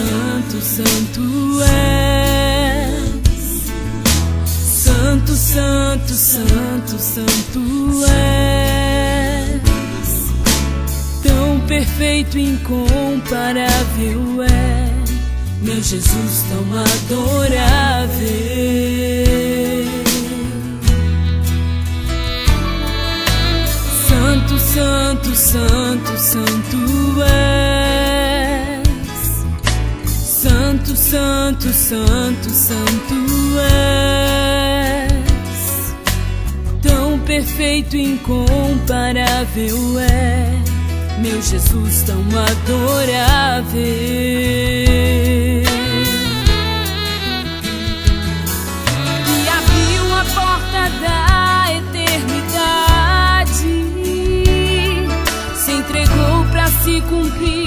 Santo, Santo és. Santo, Santo, Santo, Santo és. Tão perfeito, incomparável é. Meu Jesus tão adorável. Santo, Santo, Santo, Santo é. Santo, santo, santo, és. Perfeito, incomparável é. Meu Jesus tão adorável. E abriu a porta da eternidade, se entregou para se cumprir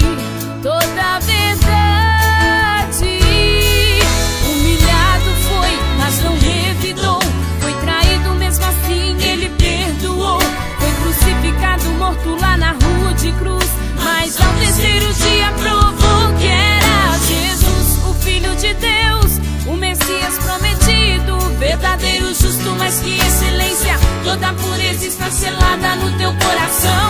selada no teu coração.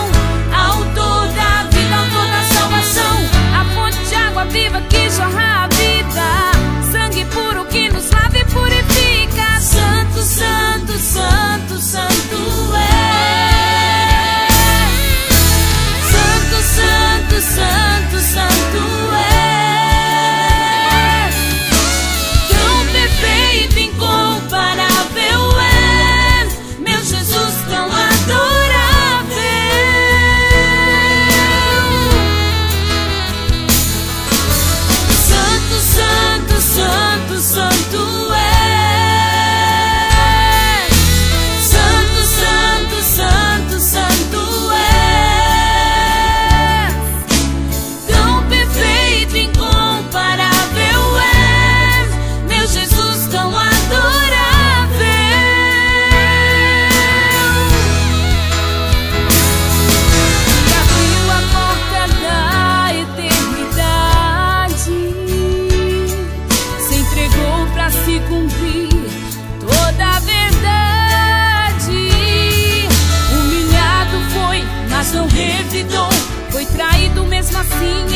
Foi traído mesmo assim,